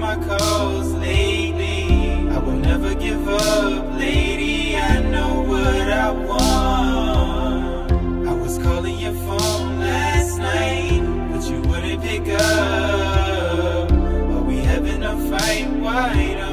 my cause lately. I will never give up, lady. I know what I want. I was calling your phone last night, but you wouldn't pick up. Are we having a fight? Why don't?